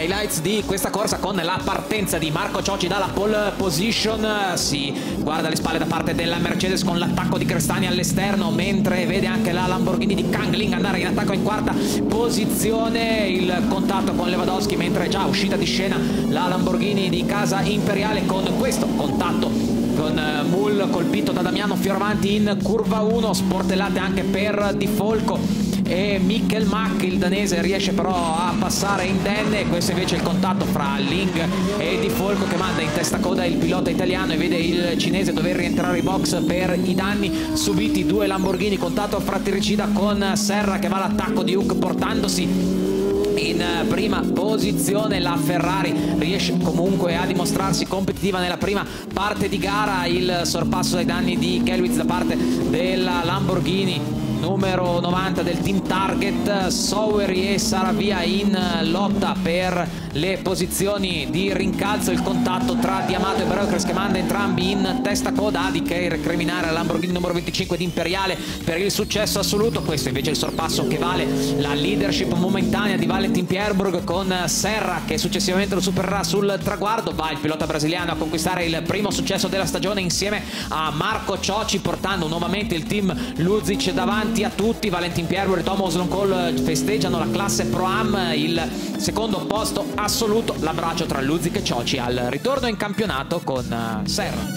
highlights di questa corsa con la partenza di Marco Ciocci dalla pole position. Si guarda le spalle da parte della Mercedes con l'attacco di Crestani all'esterno, mentre vede anche la Lamborghini di Kangling andare in attacco in quarta posizione. Il contatto con Lewandowski, mentre già uscita di scena la Lamborghini di Casa Imperiale con questo contatto con eh, Mull colpito da Damiano Fioravanti in curva 1, sportellate anche per Di Folco e Mikkel Mack il danese riesce però a passare indenne. Questo invece è il contatto fra Ling e Di Folco che manda in testa coda il pilota italiano e vede il cinese dover rientrare in box per i danni. Subiti due Lamborghini contatto fratricida con Serra che va all'attacco di Hook portandosi in prima posizione. La Ferrari riesce comunque a dimostrarsi competitiva nella prima parte di gara. Il sorpasso dai danni di Kelwitz da parte della Lamborghini numero 90 del team Target Soweri e Saravia in lotta per le posizioni di rincalzo. Il contatto tra Diamato e Brokers che manda entrambi in testa coda. Di che recriminare la Lamborghini numero 25 di Imperiale per il successo assoluto. Questo invece è il sorpasso che vale la leadership momentanea di Valentin Pierburg con Serra che successivamente lo supererà sul traguardo. Va il pilota brasiliano a conquistare il primo successo della stagione insieme a Marco Ciocci portando nuovamente il team Luzic davanti a tutti, Valentin Piervo e Thomas Loncol eh, festeggiano la classe Pro Am, eh, il secondo posto assoluto, l'abbraccio tra Luzic e Cioci al ritorno in campionato con eh, Serra.